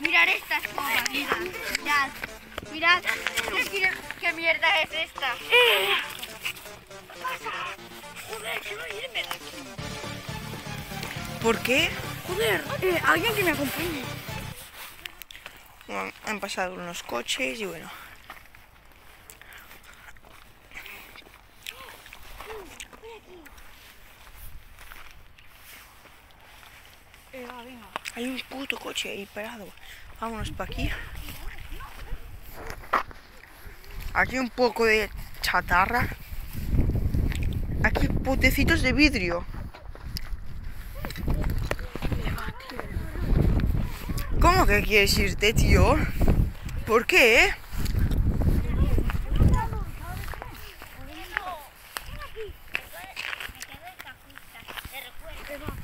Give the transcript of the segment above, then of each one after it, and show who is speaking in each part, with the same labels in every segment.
Speaker 1: Mirad esta escoba, mirad. Mirad. Mirad. ¿Qué, qué mierda es esta? ¿Qué pasa? Joder, quiero irme de aquí.
Speaker 2: ¿Por qué?
Speaker 1: Joder, eh, alguien que me acompañe.
Speaker 2: Bueno, han pasado unos coches y bueno.
Speaker 1: Eh, venga.
Speaker 2: Hay un puto coche ahí parado. Vámonos para aquí. Aquí un poco de chatarra. Aquí putecitos de vidrio. ¿Cómo que quieres irte, tío? ¿Por qué?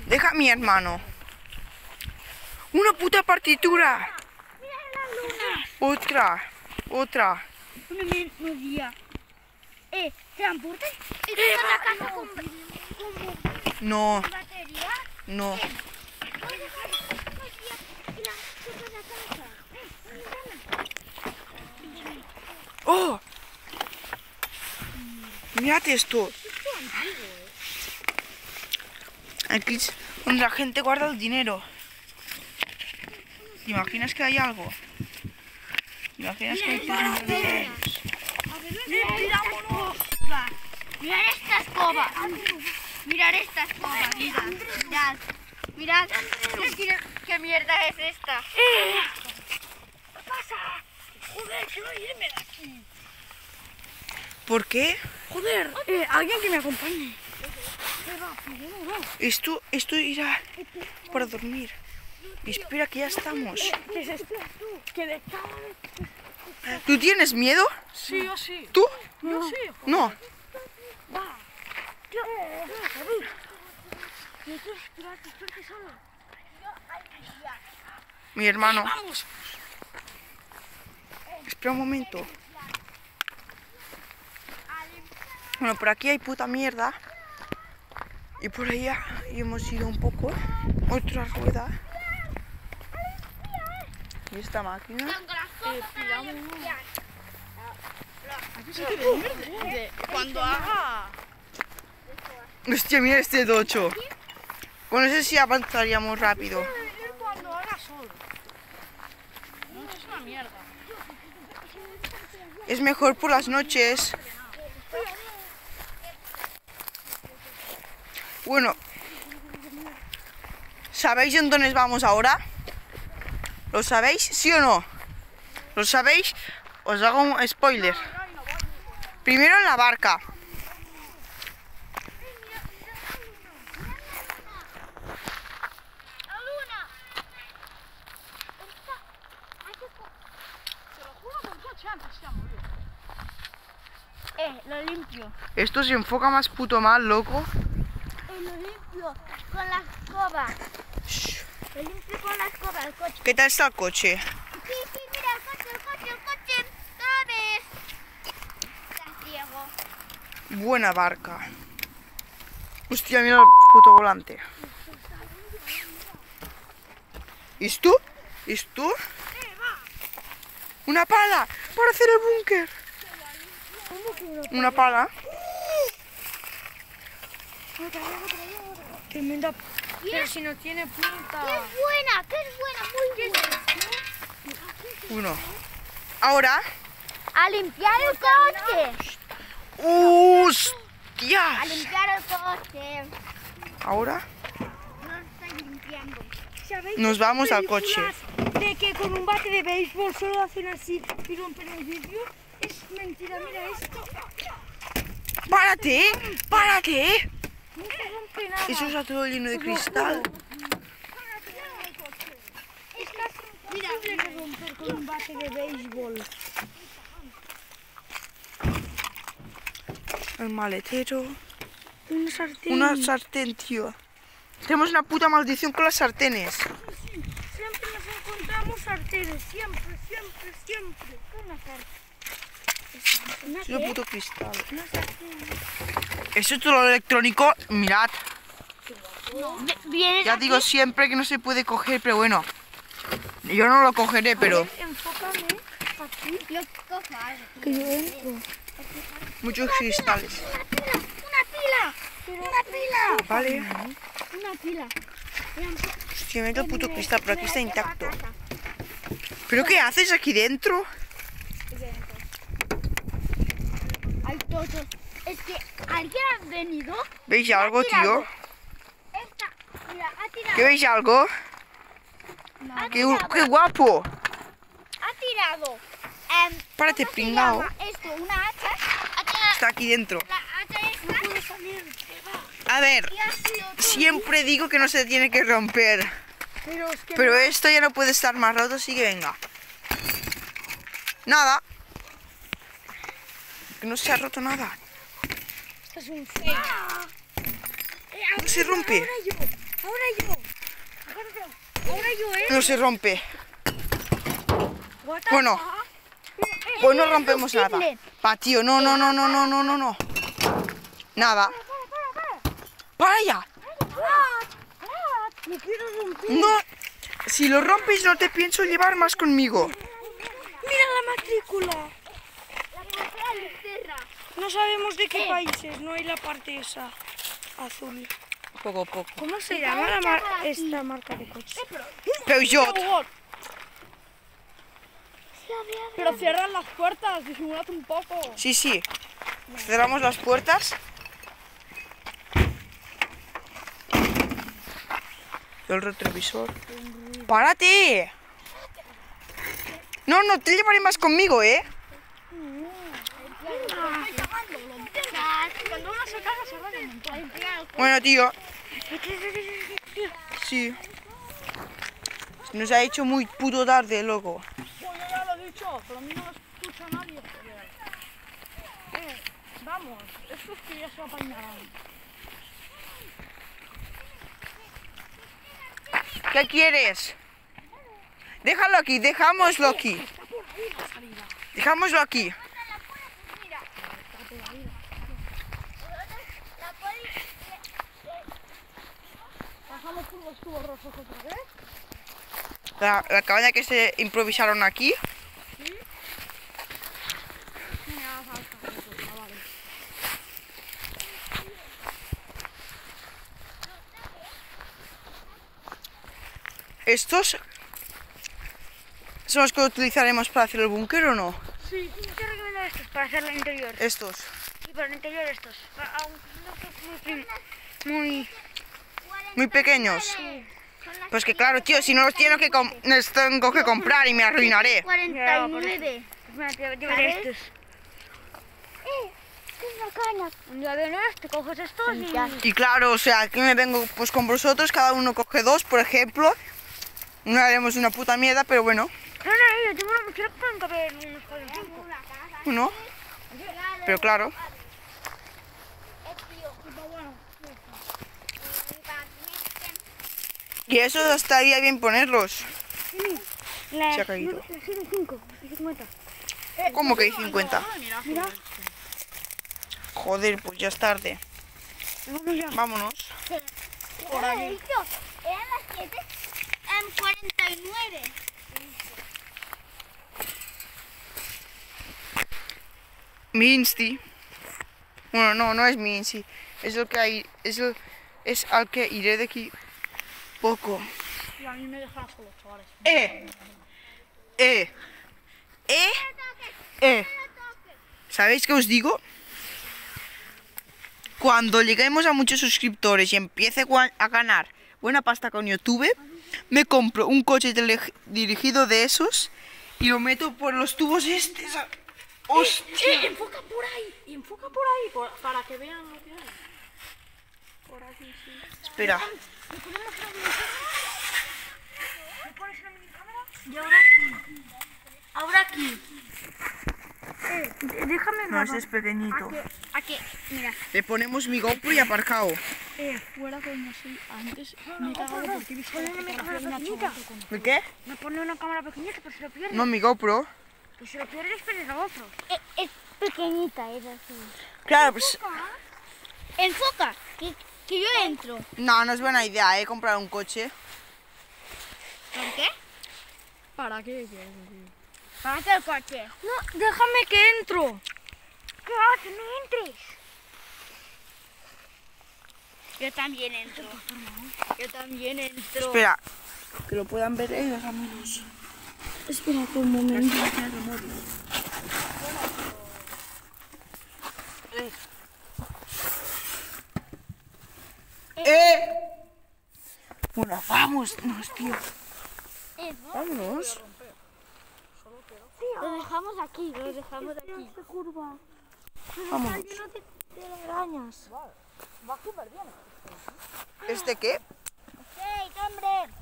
Speaker 2: Deja a mi hermano. Una puta partitura. Otra. Otra.
Speaker 1: Me, me guía. Eh, ¿transporte? ¿Esto es la casa con, con
Speaker 2: No,
Speaker 1: batería?
Speaker 2: no. ¡Oh! Mirad esto. Aquí es donde la gente guarda el dinero. ¿Te imaginas que hay algo? ¿Te imaginas que hay?
Speaker 1: ¡Vámonos! Mirad esta escoba. Mirad esta escoba. Mirad. Mirad. Mirad. ¿Qué, qué mierda es esta? ¿Qué pasa? Joder, quiero irme de aquí.
Speaker 2: ¿Por qué?
Speaker 1: Joder, eh, alguien que me acompañe.
Speaker 2: Esto, esto irá para dormir. Espera que ya estamos.
Speaker 1: ¿Qué es esto? Que de cada vez...
Speaker 2: ¿Tú tienes miedo?
Speaker 1: Sí, yo sí.
Speaker 2: ¿Tú?
Speaker 1: Yo sí.
Speaker 2: No. Mi hermano.
Speaker 1: Vamos.
Speaker 2: Espera un momento. Bueno, por aquí hay puta mierda. Y por allá hemos ido un poco. Otra rueda. Y esta máquina.
Speaker 1: Cuando haga...
Speaker 2: Hostia, mira este docho. Con ese sí avanzaríamos rápido.
Speaker 1: Cuando haga sol. No es una mierda.
Speaker 2: Es mejor por las noches. Bueno, ¿sabéis en dónde vamos ahora? ¿Lo sabéis? ¿Sí o no? ¿Lo sabéis? Os hago un spoiler. Primero en la barca.
Speaker 1: Eh, lo limpio.
Speaker 2: Esto se enfoca más puto mal, loco.
Speaker 1: Eh, lo limpio con la escoba. Lo limpio con la escoba, el coche.
Speaker 2: ¿Qué tal está el coche?
Speaker 1: Sí, sí, mira el coche, el coche, el coche. ¿No lo ves? Está ciego.
Speaker 2: Buena barca. Hostia, mira el puto volante. ¿Y tú? ¿Y tú? Una pala para hacer el búnker. Una pala.
Speaker 1: Tremenda.
Speaker 3: Pero si no tiene
Speaker 1: ¡Qué
Speaker 3: punta.
Speaker 1: es buena! ¡Qué es buena! Muy buena.
Speaker 2: Uno. Ahora.
Speaker 1: A limpiar el coche. A
Speaker 2: ¡Hostias!
Speaker 1: limpiar el coche.
Speaker 2: Ahora
Speaker 1: No estoy limpiando.
Speaker 3: ¿Sabéis
Speaker 2: nos vamos al coche.
Speaker 3: De que con un bate de béisbol solo hacen así y rompen el vidrio. Es mentira, mira esto.
Speaker 2: ¡Párate! ¡Párate! Eso está todo lleno de cristal.
Speaker 3: Es casi imposible de romper con un bate de béisbol.
Speaker 2: El maletero.
Speaker 3: Una sartén.
Speaker 2: Una sartén, tío. Tenemos una puta maldición con las sartenes.
Speaker 3: Siempre nos encontramos sartenes. Siempre, siempre, siempre. Una sartén.
Speaker 2: Es un puto cristal. Eso es todo lo electrónico. Mirad. Ya digo siempre que no se puede coger, pero bueno. Yo no lo cogeré, pero muchos cristales.
Speaker 1: Una pila. Una pila.
Speaker 2: Vale.
Speaker 1: Una pila.
Speaker 2: Hostia, meto el puto cristal, pero aquí está intacto. ¿Pero qué haces aquí dentro?
Speaker 1: Hay todos. Es que alguien ha venido.
Speaker 2: ¿Veis algo, tío?
Speaker 1: Esta. Mira, ha tirado.
Speaker 2: ¿Qué veis algo?
Speaker 1: Ha
Speaker 2: ¡Qué, qué guapo!
Speaker 1: ha tirado. em,
Speaker 2: Párate,
Speaker 1: ¿cómo se
Speaker 2: pringao.
Speaker 1: Esto, una hacha.
Speaker 2: Está aquí dentro.
Speaker 1: la hacha esta.
Speaker 2: A ver, siempre digo que no se tiene que romper.
Speaker 3: Pero es que
Speaker 2: Pero esto ya no puede estar más roto, así que venga. Nada. Que no se ha roto nada.
Speaker 3: esto es un fake.
Speaker 2: No se rompe.
Speaker 3: Ahora yo. Ahora yo. Agárralo. Ahora yo, eh.
Speaker 2: No se rompe. Bueno, pues no rompemos nada. Pa, tío, no, no, no, no, no, no, no, no. Nada. Para ya.
Speaker 3: Me quiero romper.
Speaker 2: No. Si lo rompes no te pienso llevar más conmigo.
Speaker 3: Mira la matrícula. No sabemos de qué países, no hay la parte esa azul.
Speaker 2: Poco a poco.
Speaker 3: ¿Cómo se llama la mar- esta marca de coche?
Speaker 2: Peugeot.
Speaker 3: Pero cierran las puertas, disimulad un poco.
Speaker 2: Sí, sí. Cerramos las puertas. El retrovisor. ¡Párate! No, no te llevaré más conmigo, ¿eh?
Speaker 1: Cuando uno se casa se van a montar.
Speaker 2: Bueno, tío. Sí. Nos ha hecho muy puto tarde, loco.
Speaker 3: Yo ya lo he dicho, pero a mí no lo escucha nadie. vamos, estos que ya se apañarán.
Speaker 2: ¿Qué quieres? Déjalo aquí, dejámoslo aquí. Dejámoslo aquí.
Speaker 3: Pasamos por los tubos rojos otra vez.
Speaker 2: La, la cabaña que se improvisaron aquí. ¿Estos son los que utilizaremos para hacer el búnker o no?
Speaker 3: Sí, yo recomiendo estos para hacer el interior.
Speaker 2: Estos.
Speaker 3: Y para el interior estos. Aunque no muy, muy...
Speaker 2: Muy pequeños. Pues que claro, tío, si no los tengo que, com- los tengo que comprar y me arruinaré.
Speaker 1: 49.
Speaker 3: Mira, te llevaré
Speaker 1: ¿Sabes?
Speaker 3: estos.
Speaker 1: Eh.
Speaker 3: Un día vienes, te coges estos y...
Speaker 2: Y claro, o sea, aquí me vengo pues con vosotros, cada uno coge dos, por ejemplo. No haremos una puta mierda, pero bueno,
Speaker 3: No, yo tengo una que unos.
Speaker 2: Pero claro, y eso estaría bien ponerlos.
Speaker 3: La,
Speaker 2: Se ha caído.
Speaker 3: La 5, 50.
Speaker 2: ¿Cómo que hay 50?
Speaker 3: Mira,
Speaker 2: Joder, pues ya es tarde. Vámonos.
Speaker 1: Por aquí. Eran las 7 en 49.
Speaker 2: Mi Insti. Bueno, no, no es mi Insti. Es lo que hay. Es, lo- es al que iré de aquí poco.
Speaker 3: Y a mí me dejan con los chavales.
Speaker 2: ¡Eh! ¡Eh! ¡Eh! ¡Eh! ¿Sabéis qué os digo? Cuando lleguemos a muchos suscriptores y empiece a ganar buena pasta con YouTube, me compro un coche dirigido de esos y lo meto por los tubos estos. ¡Hostia!
Speaker 3: ¡Eh, enfoca por ahí! Enfoca por ahí por- para que vean lo que hay. Por aquí, sí.
Speaker 2: Espera.
Speaker 3: ¿Me ponemos una minicámara? ¿Me pones una minicámara? Y ahora aquí. Ahora aquí. Eh, déjame
Speaker 2: No, ese es pequeñito.
Speaker 1: Aquí, mira.
Speaker 2: Le ponemos mi GoPro y aparcado.
Speaker 3: Eh, fuera coño, sí. Antes me he cagado porque he visto una chavala con-
Speaker 2: ¿De qué?
Speaker 3: Me pone una cámara pequeñita, pero si lo pierdes,
Speaker 2: No, mi GoPro.
Speaker 3: pues si lo pierdes, pierdes la otro.
Speaker 1: Eh, Es, pequeñita, es así.
Speaker 2: Claro, pues.
Speaker 1: Enfoca, que, que yo entro.
Speaker 2: No, no es buena idea, ¿eh? Comprar un coche.
Speaker 1: ¿Por qué?
Speaker 3: ¿Para qué?
Speaker 1: Para hacer el coche.
Speaker 3: No, déjame que entro.
Speaker 1: ¿Qué va? Que no entres. Yo también entro. Yo también entro.
Speaker 2: Espera, que lo puedan ver eh, los amigos.
Speaker 3: Espérate un momento.
Speaker 2: ¡Eh! Bueno, vámonos, tío. Vámonos.
Speaker 1: Lo dejamos aquí, lo dejamos aquí.
Speaker 3: curva. Arañas.
Speaker 2: ¿Este qué?
Speaker 1: ¡Ey, hombre!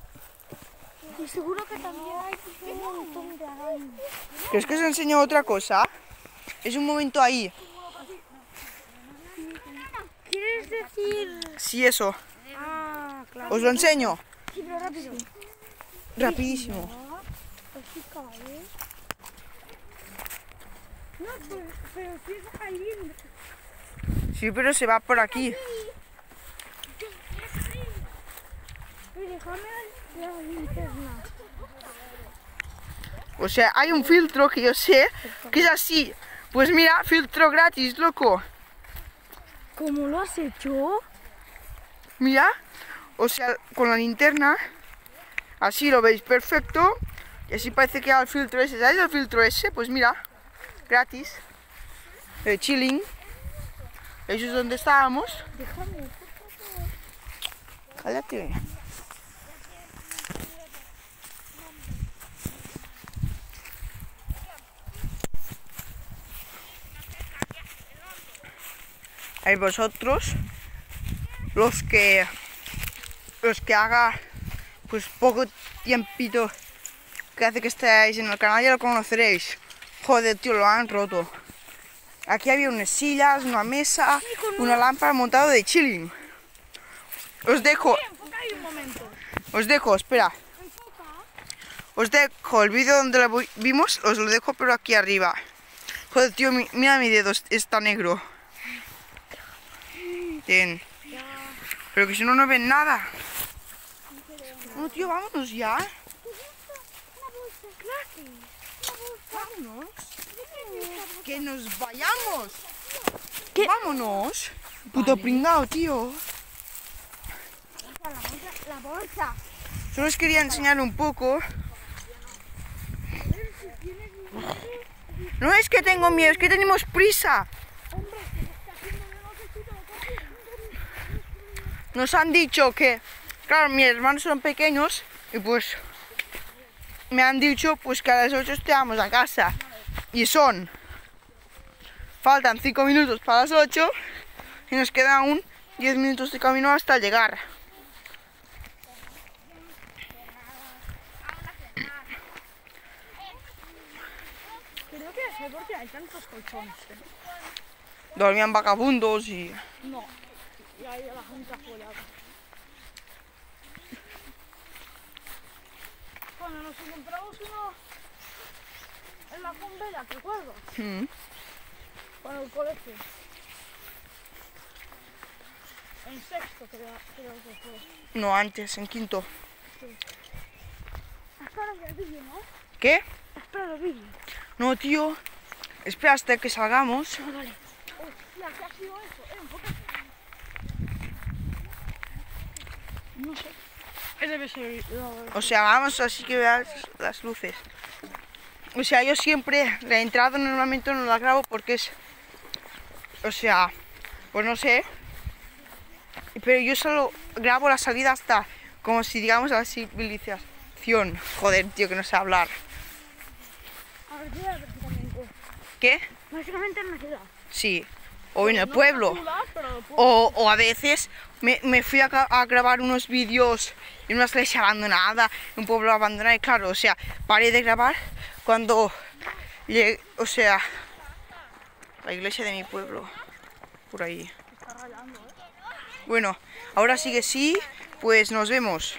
Speaker 3: Y seguro que también hay un montón de arañas.
Speaker 2: ¿Crees que os enseño otra cosa? Es un momento ahí.
Speaker 3: ¿Quieres decir?
Speaker 2: Sí, eso.
Speaker 3: Ah, claro.
Speaker 2: Os lo enseño.
Speaker 3: Sí, pero rápido.
Speaker 2: Rapidísimo.
Speaker 3: Cae. No, pero, pero si es ahí.
Speaker 2: Sí, pero se va por aquí. O sea, hay un filtro que yo sé que es así. Pues mira, filtro gratis, loco.
Speaker 3: ¿Cómo lo has hecho?
Speaker 2: Mira. O sea, con la linterna. Así lo veis perfecto. Y así parece que el filtro ese. ¿Sabes el filtro ese? Pues mira. Gratis. Eh, chilling. Eso es donde estábamos.
Speaker 3: Déjame.
Speaker 2: Cállate. Hay vosotros los que los que haga pues poco tiempito que hace que estéis en el canal ya lo conoceréis. Joder, tío, lo han roto. Aquí había unas sillas, una mesa, una lámpara montado de chilling. Os dejo, os dejo, espera. Os dejo el vídeo donde lo vi- vimos, os lo dejo pero aquí arriba. Joder, tío, mi- mira mi dedo, es- está negro. Pero que si no, no ven nada. No, tío, vámonos ya. Vámonos. Que nos vayamos. Vámonos. Puto pringao, tío.
Speaker 1: La bolsa.
Speaker 2: Solo os quería enseñar un poco. No es que tengo miedo, es que tenemos prisa. Nos han dicho que, claro, mis hermanos son pequeños y pues me han dicho pues que a las 8 estemos a casa. Y son, faltan 5 minutos para las 8 y nos quedan aún 10 minutos de camino hasta llegar.
Speaker 3: Creo que sé por qué hay tantos colchones. ¿eh?
Speaker 2: Dormían vagabundos y...
Speaker 3: No. Y ahí la gente afuera. Cuando nos encontramos uno en la fombera, ¿te acuerdas?
Speaker 2: Mm.
Speaker 3: Con el colegio. En sexto creo, creo que fue.
Speaker 2: No, antes, en quinto.
Speaker 3: Espera el vídeo, ¿no?
Speaker 2: ¿Qué?
Speaker 3: Espera el vídeo.
Speaker 2: No, tío. Espera hasta que salgamos.
Speaker 3: Ah, vale. Hostia, ¿qué ha sido eso? Eh, enfócate. No sé. Debe ser...
Speaker 2: O sea, vamos así que veas las luces. O sea, yo siempre la entrada normalmente no la grabo porque es... O sea, pues no sé. Pero yo solo grabo la salida hasta como si digamos la civilización. Joder, tío, que no sé hablar.
Speaker 3: A ver.
Speaker 2: ¿Qué?
Speaker 3: Básicamente en la ciudad.
Speaker 2: Sí. O en el pueblo. O, a veces me, me fui a, a grabar unos vídeos en una iglesia abandonada, en un pueblo abandonado. Y claro, o sea, paré de grabar cuando llegué, o sea, la iglesia de mi pueblo, por ahí. Bueno, ahora sí que sí, pues nos vemos.